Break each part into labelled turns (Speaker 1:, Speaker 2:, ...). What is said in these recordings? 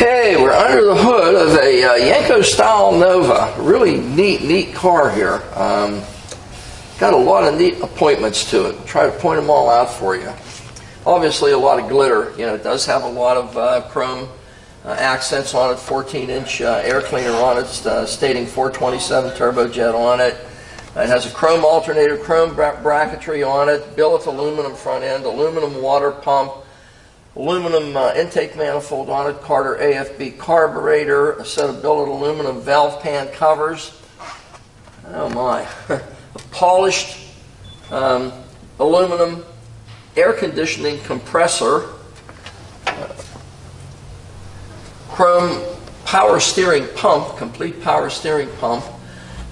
Speaker 1: Okay, we're under the hood of a uh, Yenko style Nova. Really neat, neat car here. Um, got a lot of neat appointments to it. Try to point them all out for you. Obviously, a lot of glitter. You know, it does have a lot of uh, chrome uh, accents on it. 14-inch uh, air cleaner on it, uh, stating 427 turbojet on it. It has a chrome alternator, chrome bra- bracketry on it, billet aluminum front end, aluminum water pump aluminum uh, intake manifold on it, Carter AFB carburetor, a set of billet aluminum valve pan covers. Oh my. a polished um, aluminum air conditioning compressor, uh, chrome power steering pump, complete power steering pump,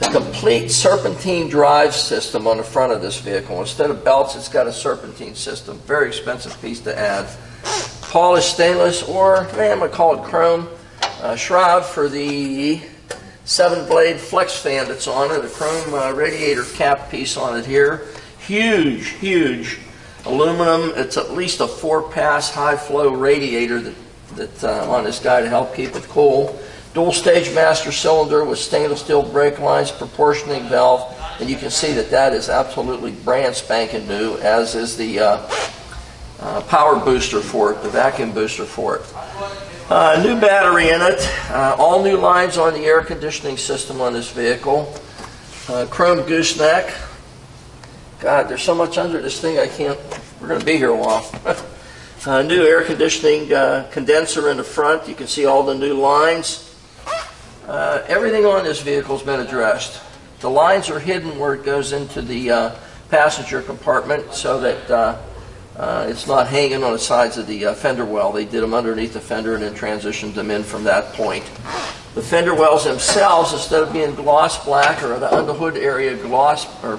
Speaker 1: a complete serpentine drive system on the front of this vehicle. Instead of belts, it's got a serpentine system. Very expensive piece to add polished stainless, or man, I'm going to call it chrome uh, shroud for the seven blade flex fan that's on it, a chrome uh, radiator cap piece on it here. Huge, huge aluminum. It's at least a four pass high flow radiator that, that uh, on this guy to help keep it cool. Dual stage master cylinder with stainless steel brake lines, proportioning valve, and you can see that that is absolutely brand spanking new, as is the uh, uh, power booster for it, the vacuum booster for it. Uh, new battery in it, uh, all new lines on the air conditioning system on this vehicle. Uh, chrome gooseneck. God, there's so much under this thing I can't. We're going to be here a while. Uh, new air conditioning condenser in the front. You can see all the new lines. Everything on this vehicle has been addressed. The lines are hidden where it goes into the passenger compartment so that uh, it's not hanging on the sides of the uh, fender well. They did them underneath the fender and then transitioned them in from that point. The fender wells themselves, instead of being gloss black or the underhood area gloss or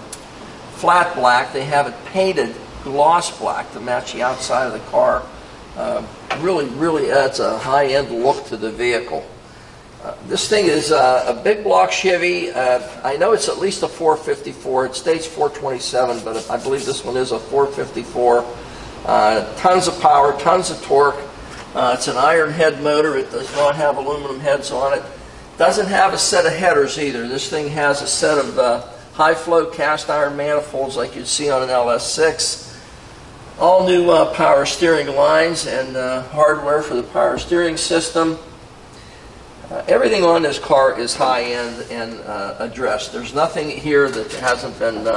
Speaker 1: flat black, they have it painted gloss black to match the outside of the car. Uh, really, really adds a high-end look to the vehicle. This thing is uh, a big block Chevy. Uh, I know it's at least a 454. It states 427, but I believe this one is a 454. Uh, tons of power, tons of torque. Uh, it's an iron head motor. It does not have aluminum heads on it. Doesn't have a set of headers either. This thing has a set of uh, high flow cast iron manifolds like you'd see on an LS6. All new power steering lines and hardware for the power steering system. Uh, everything on this car is high end and addressed. There's nothing here that hasn't been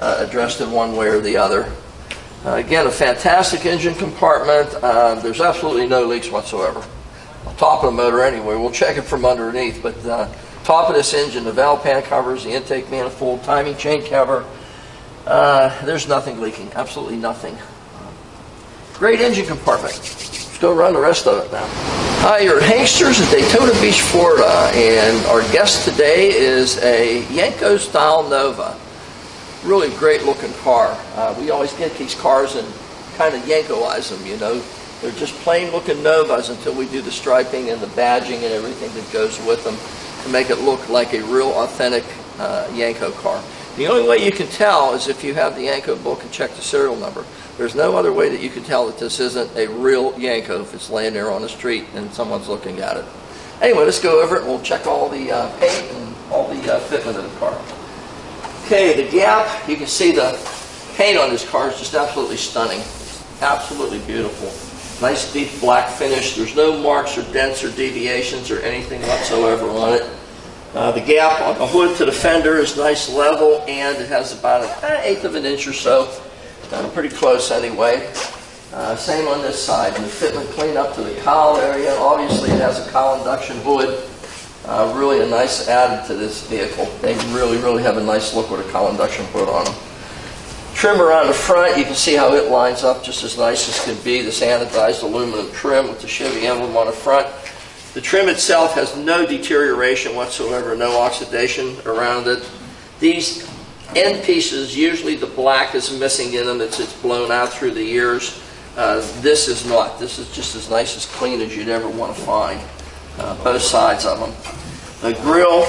Speaker 1: addressed in one way or the other. Uh, again, a fantastic engine compartment. Uh, there's absolutely no leaks whatsoever. Top of the motor anyway. We'll check it from underneath. But uh, top of this engine, the valve pan covers, the intake manifold, timing chain cover. Uh, there's nothing leaking. Absolutely nothing. Great engine compartment. Let's go run the rest of it now. Hi, you're Hanksters at Daytona Beach, Florida, and our guest today is a Yenko style Nova really great looking car. Uh, we always get these cars and kind of Yenkoize them, you know. They're just plain looking Novas until we do the striping and the badging and everything that goes with them to make it look like a real authentic uh, Yenko car. The only way you can tell is if you have the Yenko book and check the serial number. There's no other way that you can tell that this isn't a real Yenko if it's laying there on the street and someone's looking at it. Anyway, let's go over it and we'll check all the uh, paint and all the uh, fitment of the car. Okay, the gap, you can see the paint on this car is just absolutely stunning. Absolutely beautiful. Nice deep black finish. There's no marks or dents or deviations or anything whatsoever on it. Uh, the gap on the hood to the fender is nice level and it has about an eighth of an inch or so. Uh, pretty close anyway. Uh, same on this side. And the fitment clean up to the cowl area. Obviously it has a cowl induction hood. Uh, really a nice added to this vehicle. They really, really have a nice look with a cowl induction hood on them. Trim around the front, you can see how it lines up just as nice as can be. This anodized aluminum trim with the Chevy emblem on the front. The trim itself has no deterioration whatsoever, no oxidation around it. These end pieces, usually the black is missing in them. It's, it's blown out through the years. Uh, this is not. This is just as nice as clean as you'd ever want to find uh, both sides of them. The grill,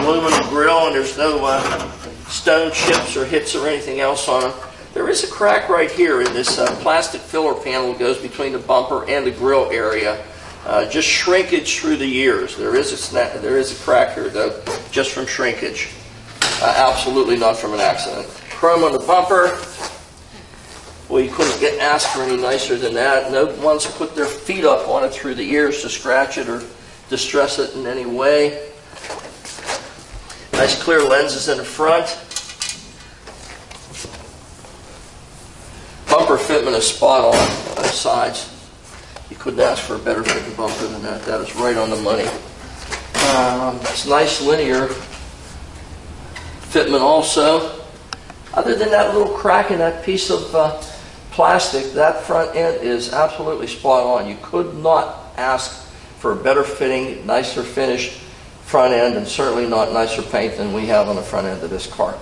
Speaker 1: aluminum grill, and there's no uh, stone chips or hits or anything else on them. There is a crack right here in this uh, plastic filler panel that goes between the bumper and the grill area. Uh, just shrinkage through the years. There is a snap, there is a crack here though, just from shrinkage. Uh, absolutely not from an accident. Chrome on the bumper. Well, you couldn't get asked for any nicer than that. No one's put their feet up on it through the years to scratch it or distress it in any way. Nice clear lenses in the front. Bumper fitment is spot on on both sides. You couldn't ask for a better fitting bumper than that. That is right on the money. Um, it's nice linear fitment also. Other than that little crack in that piece of uh, plastic, that front end is absolutely spot on. You could not ask for a better fitting, nicer finish front end, and certainly not nicer paint than we have on the front end of this car.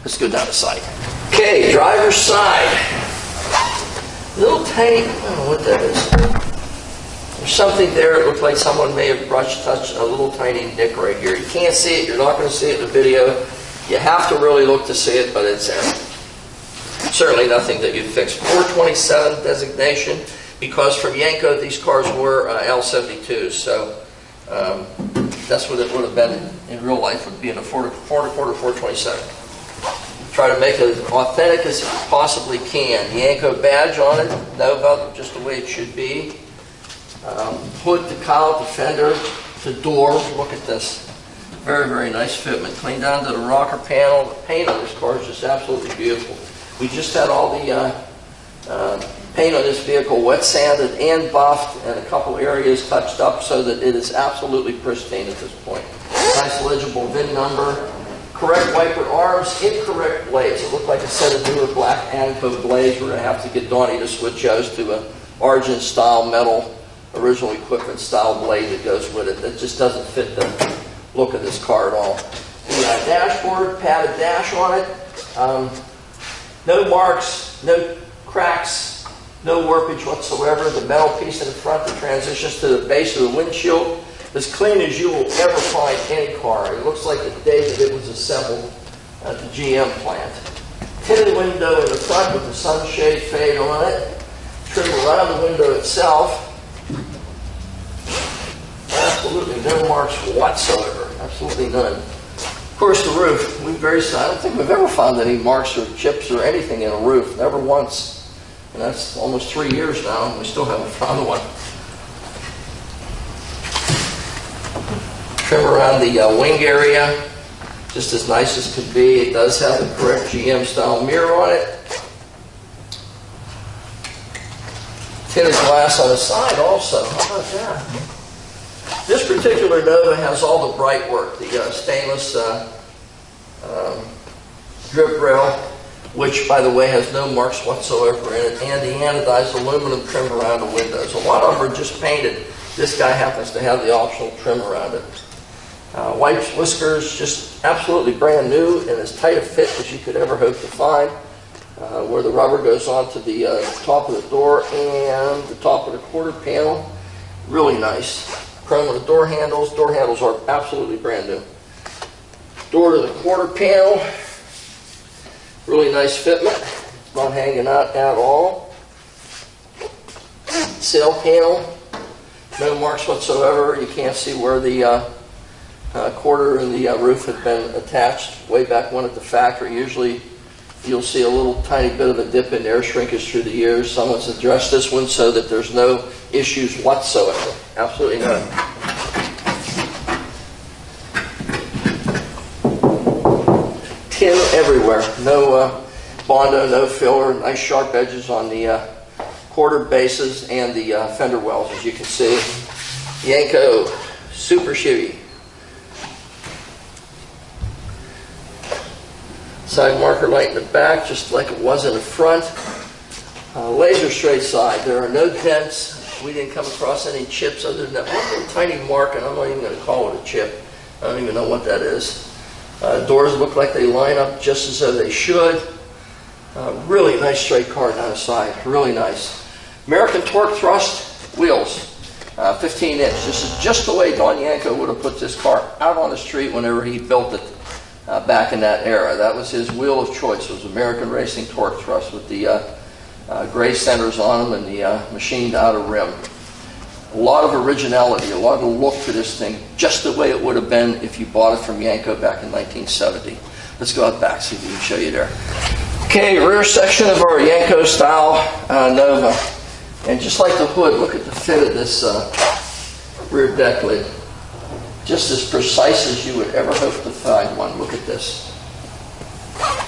Speaker 1: Let's go down the side. Okay, driver's side. Little tank, I don't know what that is. There's something there, it looks like someone may have brushed, touched a little tiny nick right here. You can't see it, you're not going to see it in the video. You have to really look to see it, but it's there. Certainly nothing that you'd fix. 427 designation, because from Yenko, these cars were uh, L72s, so um, that's what it would have been in real life, would be in a 4 4 quarter 427 try to make it as authentic as you possibly can. Yenko badge on it, Nova, just the way it should be. Um, hood to cowl, the fender, the door. Look at this. Very, very nice fitment. Clean down to the rocker panel. The paint on this car is just absolutely beautiful. We just had all the uh, uh, paint on this vehicle wet sanded and buffed and a couple areas touched up so that it is absolutely pristine at this point. Nice legible VIN number correct wiper arms, incorrect blades. It looked like a set of newer black Anco blades. We're going to have to get Donnie to switch those to a Argent style metal, original equipment style blade that goes with it. That just doesn't fit the look of this car at all. The uh, dashboard, padded dash on it. Um, no marks, no cracks, no warpage whatsoever. The metal piece in the front that transitions to the base of the windshield as clean as you will ever find any car. It looks like the day that it was assembled at the GM plant. Tinted window in the front with the sunshade fade on it. Trim around the window itself. Absolutely no marks whatsoever. Absolutely none. Of course, the roof. We very. I don't think we've ever found any marks or chips or anything in a roof. Never once. And that's almost three years now, and we still haven't found one. trim around the uh, wing area, just as nice as could be. It does have the correct GM style mirror on it. Tinted glass on the side also. How about that? This particular Nova has all the bright work, the uh, stainless uh, um, drip rail, which, by the way, has no marks whatsoever in it, and the anodized aluminum trim around the windows. A lot of them are just painted. This guy happens to have the optional trim around it. Uh, white whiskers, just absolutely brand new and as tight a fit as you could ever hope to find. Uh, where the rubber goes onto the uh, top of the door and the top of the quarter panel. Really nice. Chrome on the door handles. Door handles are absolutely brand new. Door to the quarter panel. Really nice fitment. Not hanging out at all. Sail panel. No marks whatsoever. You can't see where the uh, uh, quarter and the uh, roof had been attached way back when at the factory. Usually you'll see a little tiny bit of a dip in air shrinkage through the years. Someone's addressed this one so that there's no issues whatsoever. Absolutely none. Tin everywhere. No uh, Bondo, no filler. Nice sharp edges on the uh, quarter bases and the uh, fender wells, as you can see. Yenko Super Chevy Side marker light in the back, just like it was in the front. Uh, laser straight side. There are no dents. We didn't come across any chips other than that one little tiny mark, and I'm not even going to call it a chip. I don't even know what that is. Uh, doors look like they line up just as though they should. Uh, really nice straight car down the side. Really nice. American Torque Thrust wheels. Uh, 15 inch. This is just the way Don Yenko would have put this car out on the street whenever he built it uh, back in that era. That was his wheel of choice. It was American Racing Torque Thrust with the uh, uh, gray centers on them and the uh, machined outer rim. a lot of originality, a lot of look to this thing, just the way it would have been if you bought it from Yenko back in 1970. Let's go out back, see if we can show you there. Okay, rear section of our Yenko style uh, Nova. And just like the hood, look at the fit of this uh, rear deck lid. Just as precise as you would ever hope to find one. Look at this.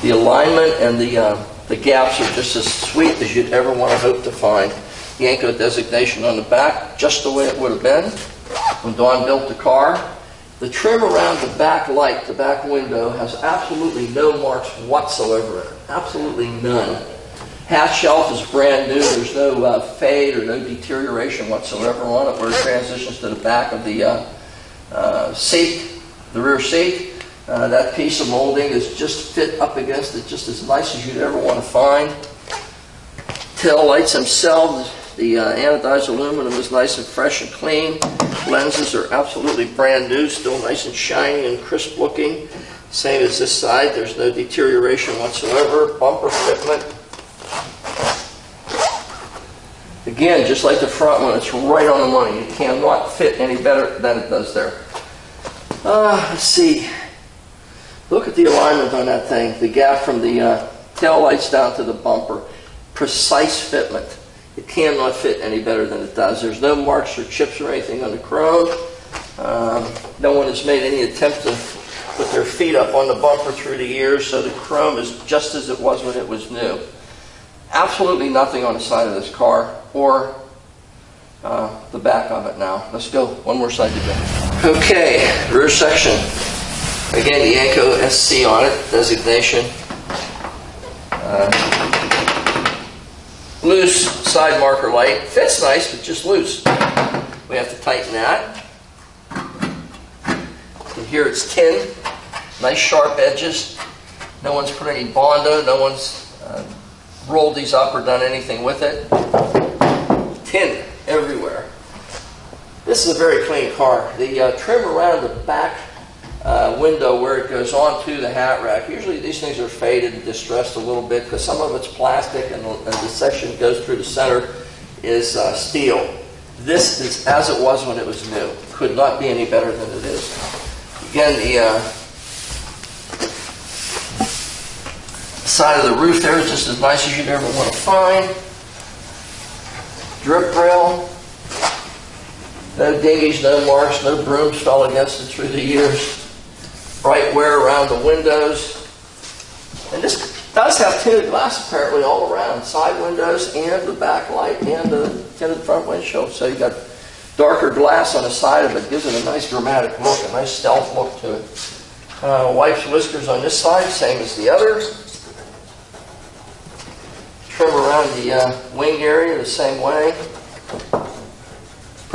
Speaker 1: The alignment and the, uh, the gaps are just as sweet as you'd ever want to hope to find. The Yenko designation on the back, just the way it would have been when Don built the car. The trim around the back light, the back window, has absolutely no marks whatsoever in it. Absolutely none. Half shelf is brand new. There's no uh, fade or no deterioration whatsoever on it where it transitions to the back of the uh, uh, seat, the rear seat. Uh, that piece of molding is just fit up against it just as nice as you'd ever want to find. Tail lights themselves, the uh, anodized aluminum is nice and fresh and clean. Lenses are absolutely brand new, still nice and shiny and crisp looking. Same as this side, there's no deterioration whatsoever. Bumper fitment. Again, just like the front one, it's right on the money. It cannot fit any better than it does there. Uh, let's see. Look at the alignment on that thing. The gap from the uh, tail lights down to the bumper. Precise fitment. It cannot fit any better than it does. There's no marks or chips or anything on the chrome. Um, no one has made any attempt to put their feet up on the bumper through the years, so the chrome is just as it was when it was new. Absolutely nothing on the side of this car or uh, the back of it now. Let's go one more side to go. Okay, rear section. Again, the Yenko SC on it, designation. Uh, loose side marker light. Fits nice, but just loose. We have to tighten that. And here it's tin. Nice sharp edges. No one's put any Bondo. No one's uh, rolled these up or done anything with it. Tin everywhere. This is a very clean car. The uh, trim around the back uh, window where it goes onto the hat rack. Usually these things are faded and distressed a little bit because some of it's plastic and the, and the section goes through the center is uh, steel. This is as it was when it was new. Could not be any better than it is. Again, the uh, side of the roof there is just as nice as you'd ever want to find. Drip rail. No dinghies, no marks, no brooms fell against it through the years bright wear around the windows. And this does have tinted glass apparently all around, side windows and the back light and the tinted front windshield. So you got darker glass on the side of it, gives it a nice dramatic look, a nice stealth look to it. Uh, wife's whiskers on this side, same as the other. Trim around the uh, wing area the same way.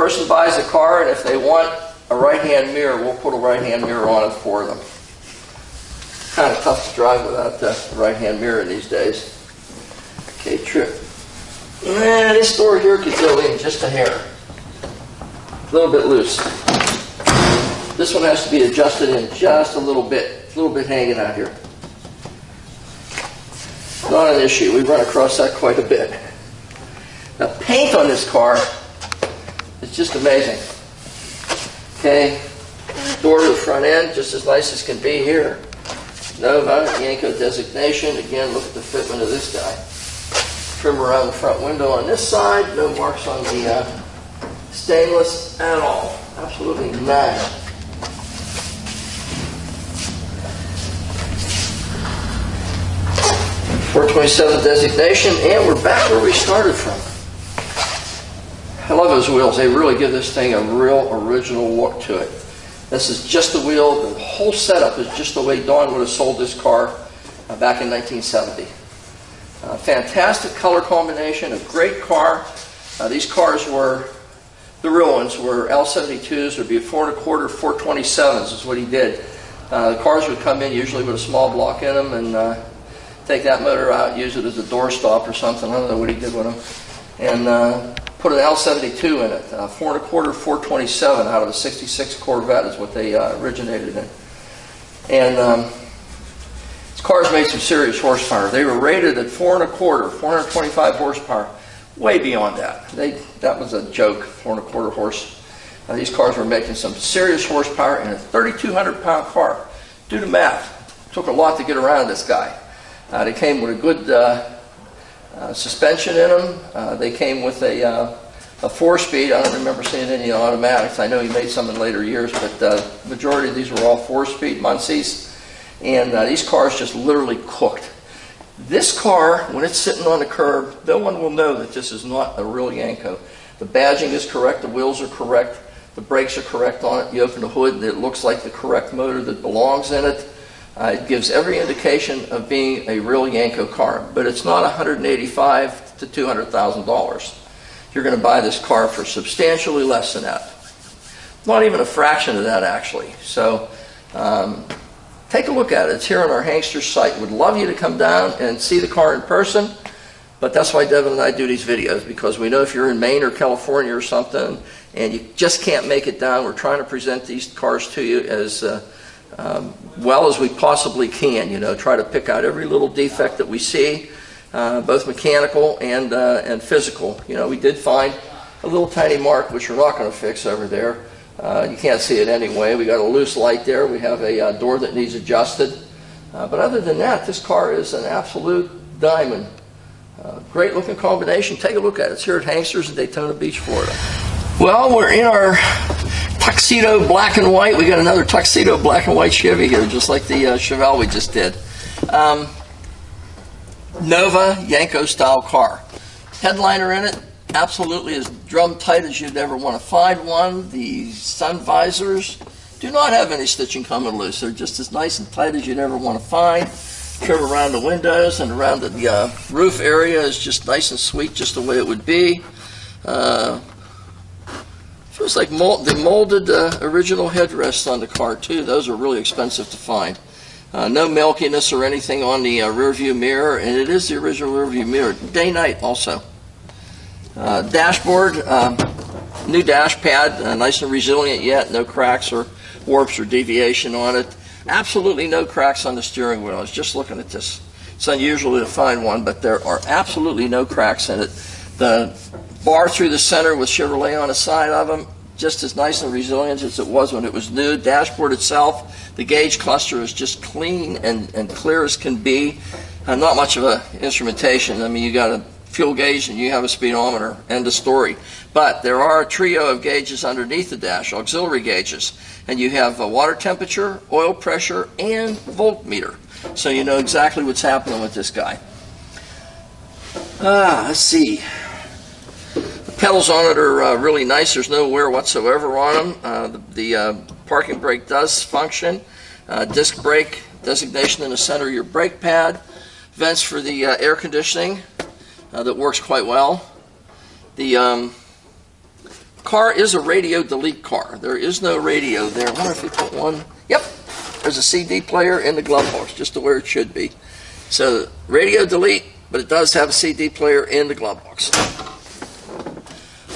Speaker 1: Person buys a car, and if they want a right-hand mirror, we'll put a right-hand mirror on it for them. Kind of tough to drive without the right-hand mirror these days. Okay, trip. Nah, this door here could go in just a hair. A little bit loose. This one has to be adjusted in just a little bit. A little bit hanging out here. Not an issue. We run across that quite a bit. Now, paint on this car is just amazing. Okay, door to the front end, just as nice as can be here. Nova, Yenko designation. Again, look at the fitment of this guy. Trim around the front window on this side. No marks on the uh, stainless at all. Absolutely none. Four twenty-seven designation, and we're back where we started from. I love those wheels. They really give this thing a real original look to it. This is just the wheel. The whole setup is just the way Don would have sold this car uh, back in 1970. Uh, fantastic color combination, a great car. Uh, these cars were, the real ones were L72s, would be a four and a quarter, 427s is what he did. Uh, the cars would come in usually with a small block in them and uh, take that motor out, use it as a door stop or something. I don't know what he did with them. And uh, put an L72 in it. Uh, four and a quarter, 427 out of a 66 Corvette is what they uh, originated in. And um, this car's made some serious horsepower. They were rated at four and a quarter, 425 horsepower, way beyond that. They, that was a joke, four and a quarter horse. Uh, these cars were making some serious horsepower in a 3,200 pound car. Do the math. Took a lot to get around this guy. Uh, they came with a good uh, suspension in them. Uh, they came with a, uh, a four-speed. I don't remember seeing any automatics. I know he made some in later years, but uh, majority of these were all four-speed Muncies. And uh, these cars just literally cooked. This car, when it's sitting on the curb, no one will know that this is not a real Yenko. The badging is correct, the wheels are correct, the brakes are correct on it. You open the hood, and it looks like the correct motor that belongs in it. Uh, it gives every indication of being a real Yenko car, but it's not 185 to 200 thousand dollars. You're going to buy this car for substantially less than that. Not even a fraction of that, actually. So. Um, take a look at it. It's here on our Hankster site. Would love you to come down and see the car in person. But that's why Devin and I do these videos because we know if you're in Maine or California or something and you just can't make it down, we're trying to present these cars to you as uh, um, well as we possibly can. You know, try to pick out every little defect that we see, uh, both mechanical and uh, and physical. You know, we did find a little tiny mark which we're not going to fix over there. Uh, you can't see it anyway. We got a loose light there. We have a uh, door that needs adjusted. Uh, but other than that, this car is an absolute diamond. Uh, great looking combination. Take a look at it. It's here at Hanksters in Daytona Beach, Florida. Well, we're in our tuxedo black and white. We got another tuxedo black and white Chevy here, just like the uh, Chevelle we just did. Um, Nova Yenko style car. Headliner in it, absolutely as drum tight as you'd ever want to find one. The sun visors do not have any stitching coming loose. They're just as nice and tight as you'd ever want to find. Trim around the windows and around the uh, roof area is just nice and sweet, just the way it would be. Uh, feels like mold, the molded uh, original headrests on the car too. Those are really expensive to find. Uh, no milkiness or anything on the uh, rear view mirror, and it is the original rearview mirror. Day night also. Uh, dashboard, um, new dash pad, uh, nice and resilient yet, no cracks or warps or deviation on it. Absolutely no cracks on the steering wheel. I was just looking at this. It's unusual to find one, but there are absolutely no cracks in it. The bar through the center with Chevrolet on the side of them, just as nice and resilient as it was when it was new. Dashboard itself, the gauge cluster is just clean and, and clear as can be. Uh, not much of a instrumentation. I mean, you got a fuel gauge and you have a speedometer. End of story. But there are a trio of gauges underneath the dash, auxiliary gauges, and you have a water temperature, oil pressure, and voltmeter. So you know exactly what's happening with this guy. Ah, let's see. Pedals on it are uh, really nice. There's no wear whatsoever on them. Uh, the, the uh, parking brake does function. Uh, disc brake designation in the center of your brake pad. Vents for the uh, air conditioning that works quite well. The um, car is a radio delete car. There is no radio there. I wonder if you put one. Yep, there's a CD player in the glove box, just to where it should be. So radio delete, but it does have a CD player in the glove box.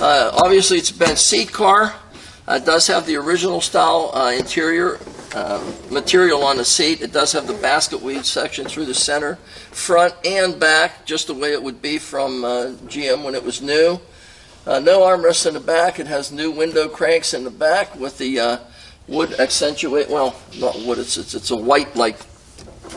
Speaker 1: Uh, obviously, it's a bench seat car. Uh, it does have the original style uh, interior uh, material on the seat. It does have the basket weave section through the center, front and back, just the way it would be from uh, GM when it was new. Uh, no armrests in the back. It has new window cranks in the back with the wood accentuate. Well, not wood. It's it's, it's a white like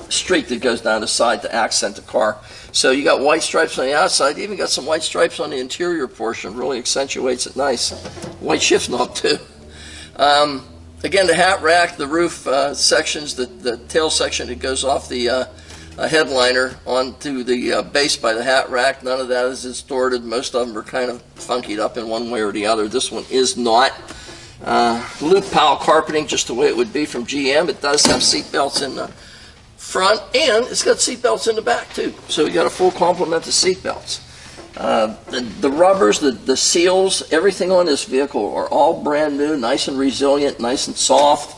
Speaker 1: streak that goes down the side to accent the car. So you got white stripes on the outside. You even got some white stripes on the interior portion. Really accentuates it nice. White shift knob too. Um, again, the hat rack, the roof uh, sections, the, the tail section that goes off the uh, headliner onto the uh, base by the hat rack. None of that is distorted. Most of them are kind of funkied up in one way or the other. This one is not. Uh, loop pile carpeting, just the way it would be from GM. It does have seat belts in the front, and it's got seat belts in the back too. So you got a full complement of seat belts. Uh, the, the rubbers, the, the seals, everything on this vehicle are all brand new, nice and resilient, nice and soft.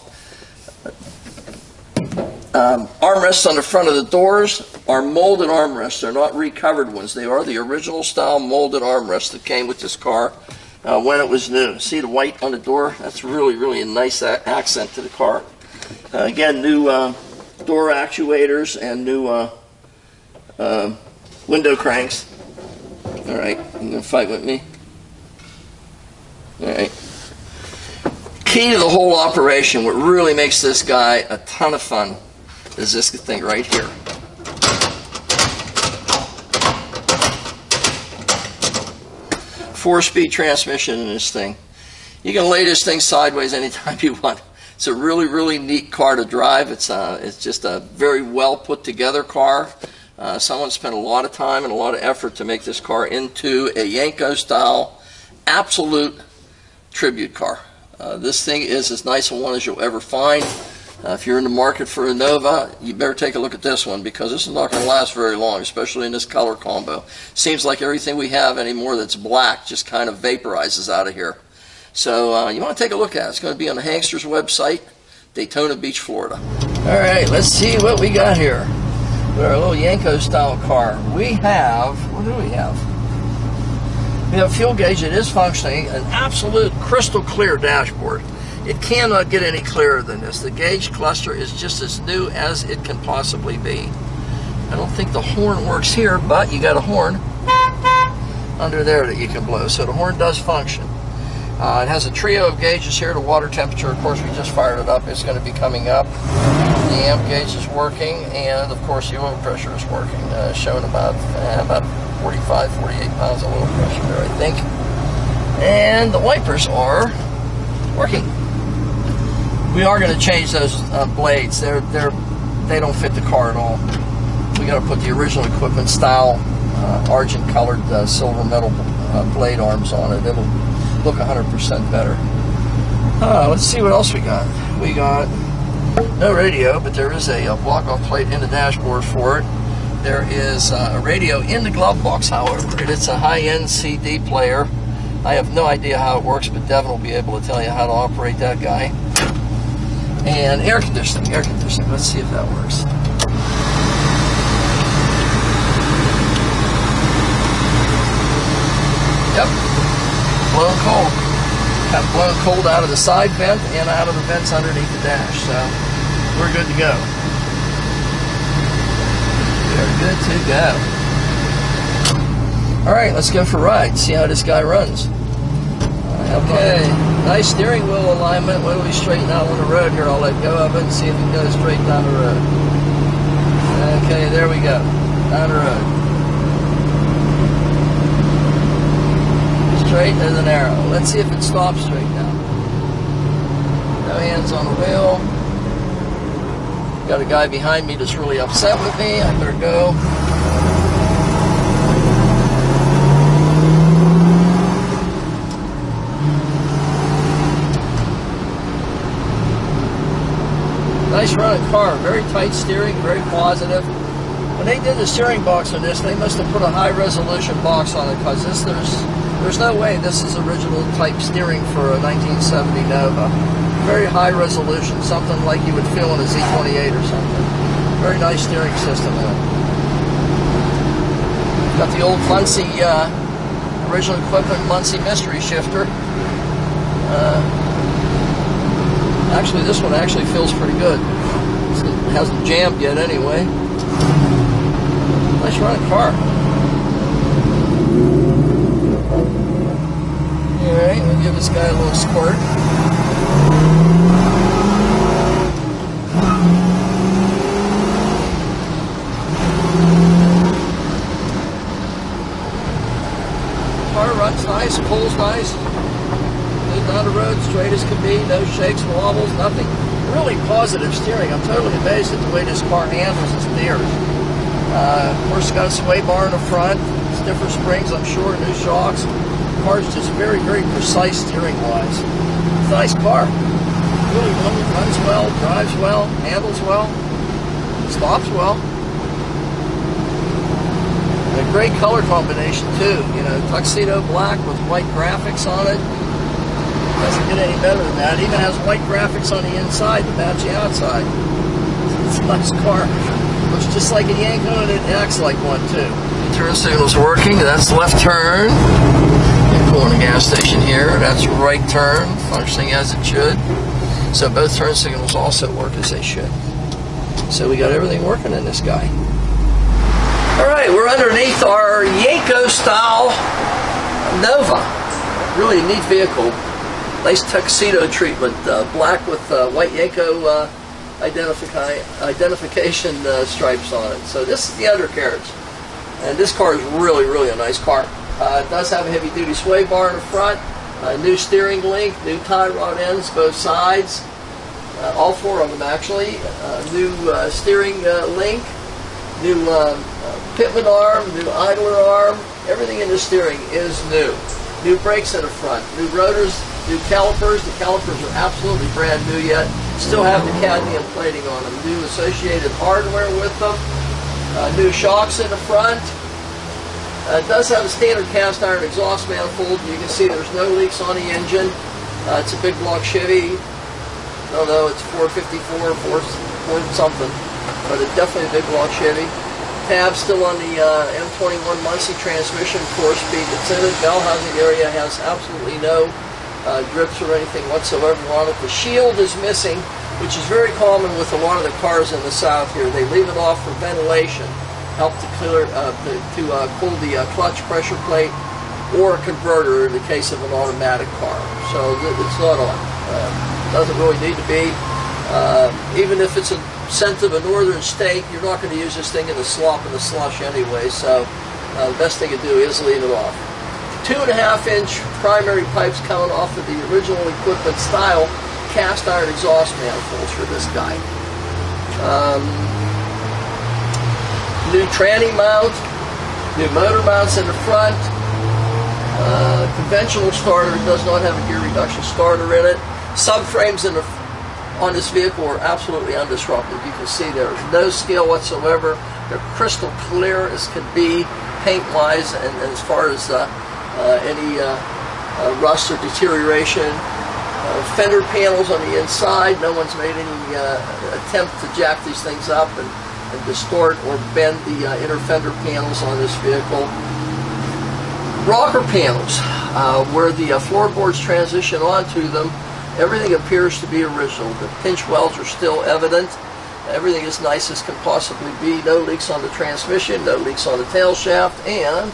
Speaker 1: Um, armrests on the front of the doors are molded armrests. They're not recovered ones. They are the original style molded armrests that came with this car uh, when it was new. See the white on the door? That's really, really a nice accent to the car. Uh, again, new uh, door actuators and new uh, uh, window cranks. All right, you gonna fight with me? All right. Key to the whole operation, what really makes this guy a ton of fun, is this thing right here. Four-speed transmission in this thing. You can lay this thing sideways anytime you want. It's a really, really neat car to drive. It's, uh, it's just a very well put together car. Uh, someone spent a lot of time and a lot of effort to make this car into a Yenko style absolute tribute car. Uh, this thing is as nice a one as you'll ever find. Uh, if you're in the market for a Nova, you better take a look at this one because this is not going to last very long, especially in this color combo. Seems like everything we have anymore that's black just kind of vaporizes out of here. So uh, you want to take a look at it. It's going to be on the Hanksters website, Daytona Beach, Florida. All right, let's see what we got here. With our little Yenko style car. We have, what do we have? We have a fuel gauge that is functioning, an absolute crystal clear dashboard. It cannot get any clearer than this. The gauge cluster is just as new as it can possibly be. I don't think the horn works here, but you got a horn under there that you can blow. So the horn does function. Uh, it has a trio of gauges here. The water temperature, of course, we just fired it up. It's going to be coming up. The amp gauge is working, and of course, the oil pressure is working, uh, showing about uh, about 45, 48 pounds of oil pressure there, I think. And the wipers are working. We are going to change those uh, blades. They're they're they don't fit the car at all. We got to put the original equipment style uh, argent colored uh, silver metal blade arms on it. It'll look 100% better. Uh, let's see what else we got. We got no radio, but there is a, a block-off plate in the dashboard for it. There is uh, a radio in the glove box, however. It's a high-end CD player. I have no idea how it works, but Devin will be able to tell you how to operate that guy. And air conditioning, air conditioning. Let's see if that works. Yep, blown cold. Got blown cold out of the side vent and out of the vents underneath the dash. So we're good to go. We're good to go. All right, let's go for a ride. See how this guy runs. Okay, nice steering wheel alignment. When we straighten out on the road here, I'll let go of it and see if it goes straight down the road. Okay, there we go. Down the road. Straight as an arrow. Let's see if it stops straight now. No hands on the wheel. Got a guy behind me that's really upset with me. I better go. Nice running car, very tight steering, very positive. When they did the steering box on this, they must have put a high resolution box on it because this there's there's no way this is original type steering for a 1970 Nova. Very high resolution, something like you would feel in a Z28 or something. Very nice steering system in it. Got the old Muncie, uh, original equipment Muncie mystery shifter. Uh, actually, this one actually feels pretty good. It hasn't jammed yet anyway. Nice running car. Alright, we'll give this guy a little squirt. Car runs nice, pulls nice. Goes down the road straight as can be, no shakes, wobbles, nothing. Really positive steering. I'm totally amazed at the way this car handles and steers. Uh, of course, it's got a sway bar in the front, stiffer springs, I'm sure, new shocks car's just very, very precise steering wise. It's a nice car. Really runs well, drives well, handles well, stops well. And a great color combination too. You know, tuxedo black with white graphics on it. Doesn't get any better than that. It even has white graphics on the inside to match the outside. It's a nice car. Looks just like a Yenko and it acts like one too. Turn signal's working. That's left turn pulling a gas station here. That's right turn, functioning as it should. So both turn signals also work as they should. So we got everything working in this guy. All right, we're underneath our Yenko style Nova. Really neat vehicle. Nice tuxedo treatment, uh, black with uh, white Yenko uh, identifi- identification uh, stripes on it. So this is the undercarriage. And this car is really, really a nice car. Uh, it does have a heavy duty sway bar in the front, new steering link, new tie rod ends both sides, uh, all four of them actually, new uh, steering uh, link, new uh, pitman arm, new idler arm, everything in the steering is new. New brakes in the front, new rotors, new calipers. The calipers are absolutely brand new yet. Still have the cadmium plating on them. New associated hardware with them. New shocks in the front. Uh, it does have a standard cast iron exhaust manifold. You can see there's no leaks on the engine. Uh, it's a big block Chevy. No, no, it's 454, 4, 4 something, but it's definitely a big block Chevy. Tab still on the uh, M21 Muncie transmission, four speed. It's in it. Bell housing area has absolutely no uh, drips or anything whatsoever on it. The shield is missing, which is very common with a lot of the cars in the south here. They leave it off for ventilation, help to clear uh, to, to uh, cool the uh, clutch pressure plate or a converter in the case of an automatic car. So it's not on. Uh, doesn't really need to be. Uh, even if it's a scent of a northern state, you're not going to use this thing in the slop and the slush anyway. So the best thing to do is leave it off. Two and a half inch primary pipes coming off of the original equipment style cast iron exhaust manifolds for this guy. Um, new tranny mount, new motor mounts in the front. Uh, conventional starter does not have a gear reduction starter in it. Subframes in the, on this vehicle are absolutely undisrupted. You can see there's no scale whatsoever. They're crystal clear as can be, paint-wise, and, and as far as uh, uh, any uh, uh, rust or deterioration. Uh, fender panels on the inside. No one's made any attempt to jack these things up and, and distort or bend the uh, inner fender panels on this vehicle. Rocker panels, uh, where the uh, floorboards transition onto them, everything appears to be original. The pinch welds are still evident. Everything is nice as can possibly be. No leaks on the transmission, no leaks on the tail shaft, and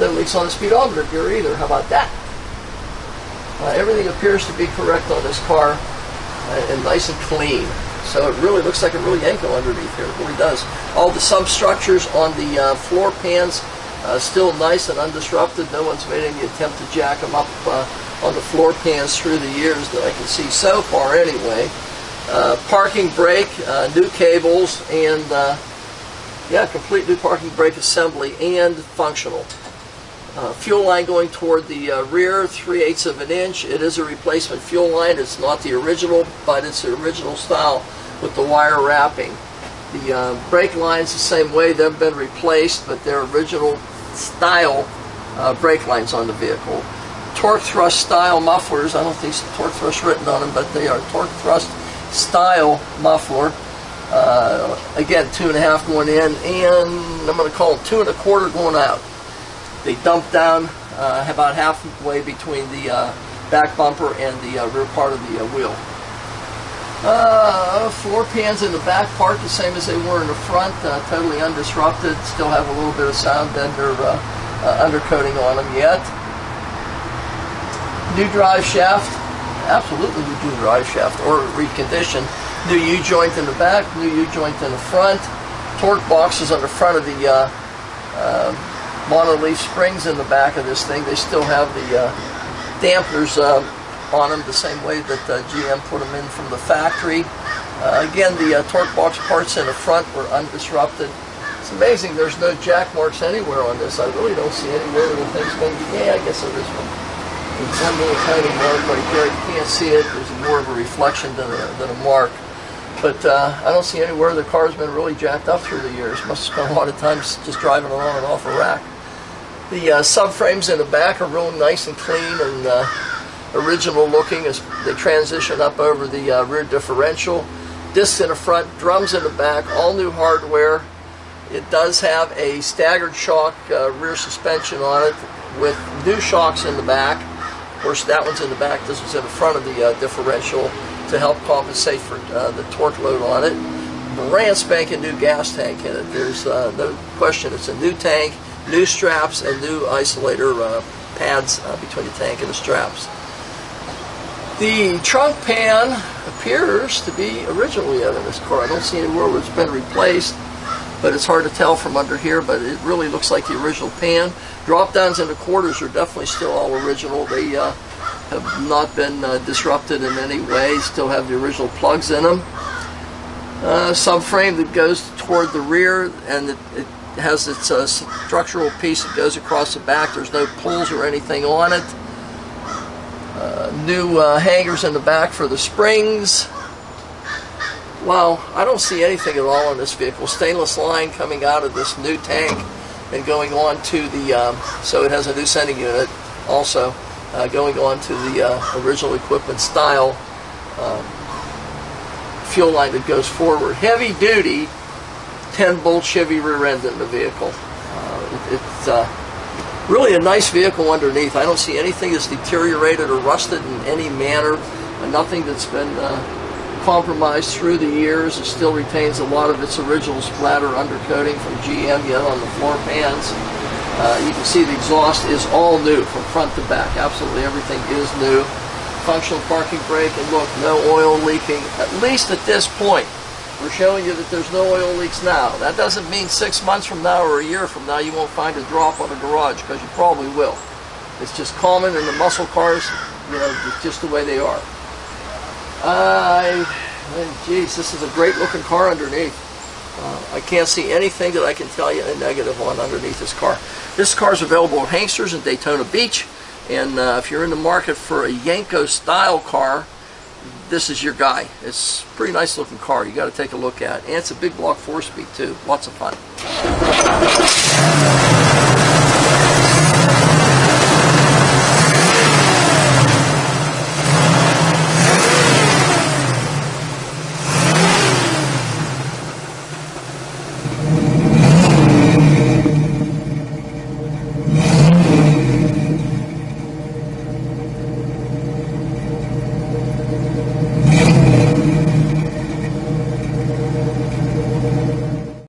Speaker 1: no leaks on the speedometer gear either. How about that? Uh, everything appears to be correct on this car uh, and nice and clean. So it really looks like a real Yenko underneath here. It really does. All the substructures on the uh, floor pans uh, still nice and undisrupted. No one's made any attempt to jack them up uh, on the floor pans through the years that I can see so far anyway. Uh, parking brake, uh, new cables, and uh, yeah, complete new parking brake assembly and functional. Uh, fuel line going toward the uh, rear, 3 eighths of an inch. It is a replacement fuel line. It's not the original, but it's the original style with the wire wrapping. The uh, brake lines the same way. They've been replaced, but they're original style uh, brake lines on the vehicle. Torque thrust style mufflers. I don't think it's torque thrust written on them, but they are torque thrust style muffler. Uh, again, two and a half going in, and I'm going to call it two and a quarter going out. They dump down uh, about halfway between the uh, back bumper and the uh, rear part of the uh, wheel. Uh, floor pans in the back part the same as they were in the front, uh, totally undisrupted. Still have a little bit of sound bender undercoating on them yet. New drive shaft, absolutely new drive shaft or reconditioned. New U-joint in the back, new U-joint in the front. Torque boxes on the front of the monoleaf springs in the back of this thing. They still have the uh, dampers uh, on them the same way that uh, GM put them in from the factory. Uh, again, the uh, torque box parts in the front were undisrupted. It's amazing there's no jack marks anywhere on this. I really don't see anywhere where the thing's been. Yeah, I guess there is one. There's one little tiny mark right there. You can't see it. There's more of a reflection than a, than a mark. But uh, I don't see anywhere the car's been really jacked up through the years. Must have spent a lot of time just driving along and off a rack. The uh, subframes in the back are real nice and clean and uh, original looking as they transition up over the uh, rear differential. Discs in the front, drums in the back, all new hardware. It does have a staggered shock uh, rear suspension on it with new shocks in the back. Of course, that one's in the back. This one's in the front of the uh, differential to help compensate for uh, the torque load on it. brand spanking new gas tank in it. There's uh, no question it's a new tank, new straps, and new isolator uh, pads uh, between the tank and the straps. The trunk pan appears to be originally out of this car. I don't see anywhere where it's been replaced, but it's hard to tell from under here, but it really looks like the original pan. Drop downs and the quarters are definitely still all original. They uh, have not been uh, disrupted in any way, still have the original plugs in them. Uh, subframe that goes toward the rear and it, it has its uh, structural piece that goes across the back. There's no pulls or anything on it. Uh, new uh, hangers in the back for the springs. Well, I don't see anything at all in this vehicle. Stainless line coming out of this new tank and going on to the, um, so it has a new sending unit also, uh, going on to the uh, original equipment style um, fuel line that goes forward. Heavy duty 10 bolt Chevy rear end in the vehicle. Uh, it, it's uh, really a nice vehicle underneath. I don't see anything that's deteriorated or rusted in any manner. Nothing that's been uh, compromised through the years. It still retains a lot of its original splatter undercoating from GM yet on the floor pans. Uh, you can see the exhaust is all new from front to back. Absolutely everything is new. Functional parking brake, and look, no oil leaking, at least at this point. We're showing you that there's no oil leaks now. That doesn't mean six months from now or a year from now you won't find a drop on a garage, because you probably will. It's just common in the muscle cars, you know, just the way they are. Uh, geez, this is a great looking car underneath. Uh, I can't see anything that I can tell you a negative on underneath this car. This car is available at Hanksters in Daytona Beach. And uh, if you're in the market for a Yenko style car, this is your guy. It's pretty nice looking car. You got to take a look at. And it's a big block four speed too. Lots of fun.